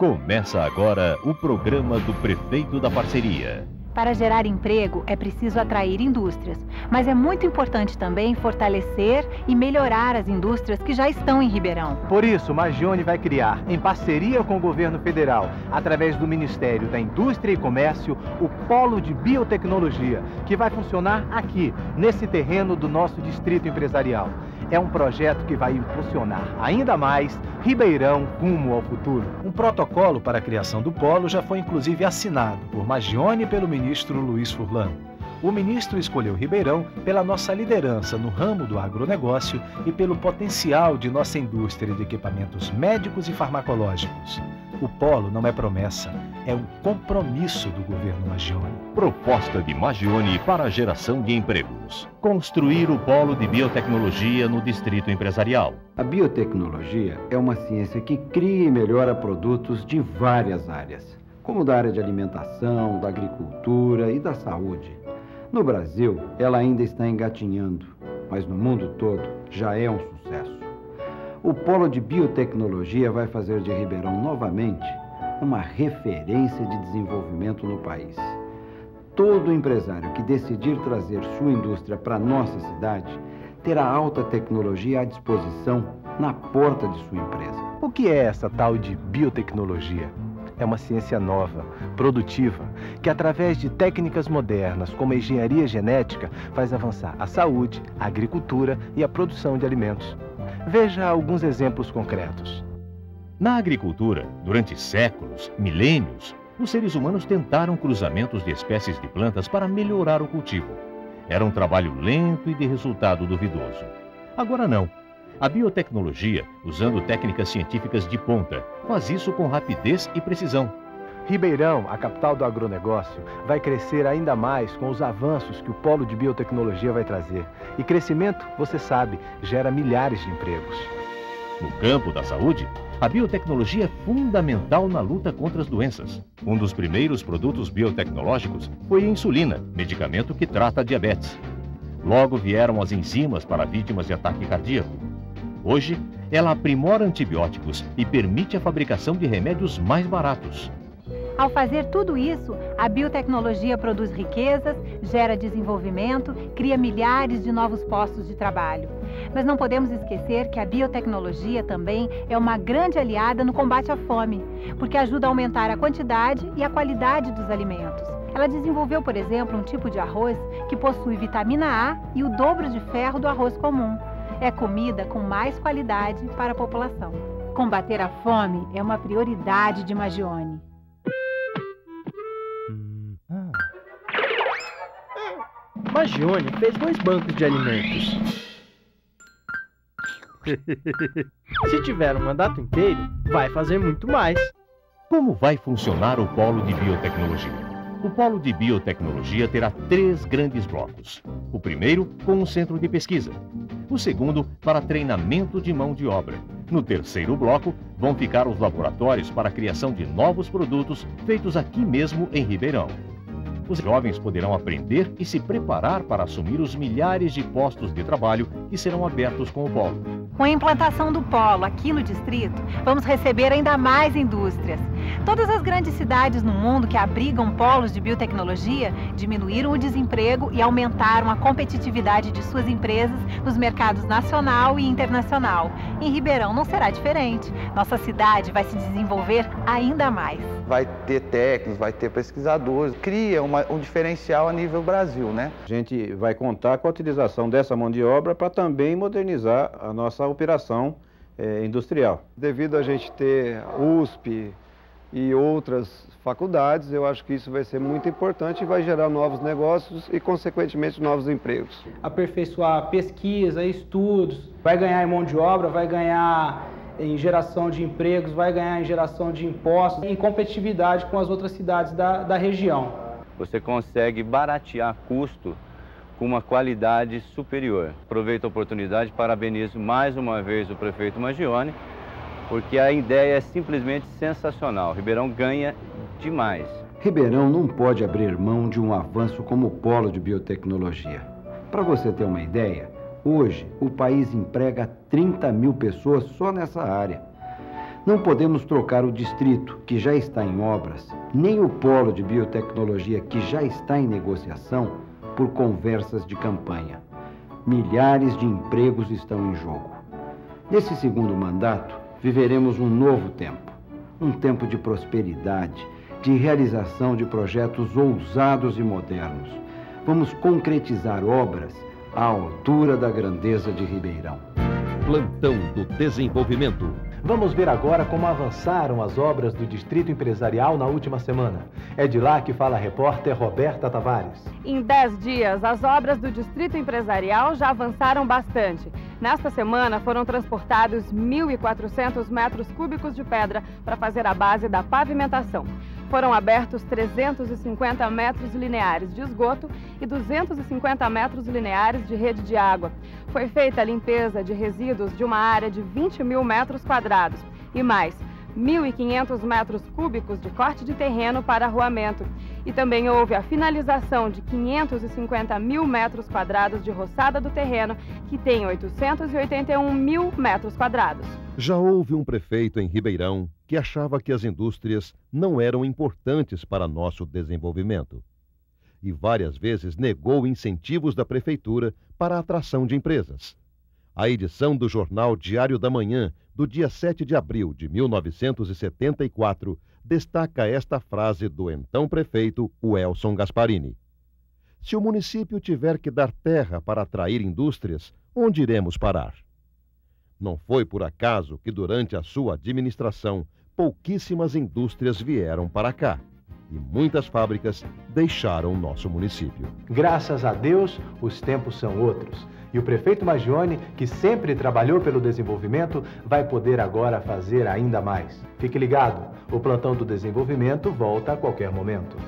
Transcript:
Começa agora o programa do Prefeito da Parceria. Para gerar emprego é preciso atrair indústrias, mas é muito importante também fortalecer e melhorar as indústrias que já estão em Ribeirão. Por isso, Magione vai criar, em parceria com o governo federal, através do Ministério da Indústria e Comércio, o Polo de Biotecnologia, que vai funcionar aqui, nesse terreno do nosso distrito empresarial. É um projeto que vai impulsionar ainda mais Ribeirão rumo ao futuro. Um protocolo para a criação do polo já foi inclusive assinado por Magione e pelo ministro Luiz Furlan. O ministro escolheu Ribeirão pela nossa liderança no ramo do agronegócio e pelo potencial de nossa indústria de equipamentos médicos e farmacológicos. O polo não é promessa, é um compromisso do governo Magione. Proposta de Magione para a geração de empregos. Construir o polo de biotecnologia no distrito empresarial. A biotecnologia é uma ciência que cria e melhora produtos de várias áreas, como da área de alimentação, da agricultura e da saúde. No Brasil, ela ainda está engatinhando, mas no mundo todo já é um sucesso. O Polo de Biotecnologia vai fazer de Ribeirão novamente uma referência de desenvolvimento no país. Todo empresário que decidir trazer sua indústria para nossa cidade terá alta tecnologia à disposição na porta de sua empresa. O que é essa tal de biotecnologia? É uma ciência nova, produtiva, que através de técnicas modernas como a engenharia genética faz avançar a saúde, a agricultura e a produção de alimentos. Veja alguns exemplos concretos. Na agricultura, durante séculos, milênios, os seres humanos tentaram cruzamentos de espécies de plantas para melhorar o cultivo. Era um trabalho lento e de resultado duvidoso. Agora não. A biotecnologia, usando técnicas científicas de ponta, faz isso com rapidez e precisão. Ribeirão, a capital do agronegócio, vai crescer ainda mais com os avanços que o polo de biotecnologia vai trazer. E crescimento, você sabe, gera milhares de empregos. No campo da saúde, a biotecnologia é fundamental na luta contra as doenças. Um dos primeiros produtos biotecnológicos foi a insulina, medicamento que trata a diabetes. Logo vieram as enzimas para vítimas de ataque cardíaco. Hoje, ela aprimora antibióticos e permite a fabricação de remédios mais baratos. Ao fazer tudo isso, a biotecnologia produz riquezas, gera desenvolvimento, cria milhares de novos postos de trabalho. Mas não podemos esquecer que a biotecnologia também é uma grande aliada no combate à fome, porque ajuda a aumentar a quantidade e a qualidade dos alimentos. Ela desenvolveu, por exemplo, um tipo de arroz que possui vitamina A e o dobro de ferro do arroz comum. É comida com mais qualidade para a população. Combater a fome é uma prioridade de Magione. Magione fez dois bancos de alimentos. Se tiver um mandato inteiro, vai fazer muito mais. Como vai funcionar o polo de biotecnologia? O polo de biotecnologia terá três grandes blocos. O primeiro, com um centro de pesquisa. O segundo, para treinamento de mão de obra. No terceiro bloco, vão ficar os laboratórios para a criação de novos produtos feitos aqui mesmo em Ribeirão os jovens poderão aprender e se preparar para assumir os milhares de postos de trabalho que serão abertos com o polo. Com a implantação do polo aqui no distrito, vamos receber ainda mais indústrias. Todas as grandes cidades no mundo que abrigam polos de biotecnologia diminuíram o desemprego e aumentaram a competitividade de suas empresas nos mercados nacional e internacional. Em Ribeirão não será diferente. Nossa cidade vai se desenvolver ainda mais. Vai ter técnicos, vai ter pesquisadores, cria uma, um diferencial a nível Brasil, né? A gente vai contar com a utilização dessa mão de obra para também modernizar a nossa operação é, industrial. Devido a gente ter USP, e outras faculdades, eu acho que isso vai ser muito importante e vai gerar novos negócios e, consequentemente, novos empregos. Aperfeiçoar pesquisa, estudos, vai ganhar em mão de obra, vai ganhar em geração de empregos, vai ganhar em geração de impostos, em competitividade com as outras cidades da, da região. Você consegue baratear custo com uma qualidade superior. Aproveito a oportunidade, parabenizo mais uma vez o prefeito Magione porque a ideia é simplesmente sensacional. Ribeirão ganha demais. Ribeirão não pode abrir mão de um avanço como polo de biotecnologia. Para você ter uma ideia, hoje o país emprega 30 mil pessoas só nessa área. Não podemos trocar o distrito, que já está em obras, nem o polo de biotecnologia, que já está em negociação, por conversas de campanha. Milhares de empregos estão em jogo. Nesse segundo mandato, viveremos um novo tempo. Um tempo de prosperidade, de realização de projetos ousados e modernos. Vamos concretizar obras à altura da grandeza de Ribeirão. Plantão do Desenvolvimento. Vamos ver agora como avançaram as obras do Distrito Empresarial na última semana. É de lá que fala a repórter Roberta Tavares. Em 10 dias, as obras do Distrito Empresarial já avançaram bastante. Nesta semana, foram transportados 1.400 metros cúbicos de pedra para fazer a base da pavimentação. Foram abertos 350 metros lineares de esgoto e 250 metros lineares de rede de água. Foi feita a limpeza de resíduos de uma área de 20 mil metros quadrados e mais 1.500 metros cúbicos de corte de terreno para arruamento. E também houve a finalização de 550 mil metros quadrados de roçada do terreno, que tem 881 mil metros quadrados. Já houve um prefeito em Ribeirão que achava que as indústrias não eram importantes para nosso desenvolvimento. E várias vezes negou incentivos da prefeitura para a atração de empresas. A edição do jornal Diário da Manhã, do dia 7 de abril de 1974, destaca esta frase do então prefeito Welson Gasparini. Se o município tiver que dar terra para atrair indústrias, onde iremos parar? Não foi por acaso que, durante a sua administração, pouquíssimas indústrias vieram para cá e muitas fábricas deixaram nosso município. Graças a Deus, os tempos são outros. E o prefeito Magione, que sempre trabalhou pelo desenvolvimento, vai poder agora fazer ainda mais. Fique ligado, o plantão do desenvolvimento volta a qualquer momento.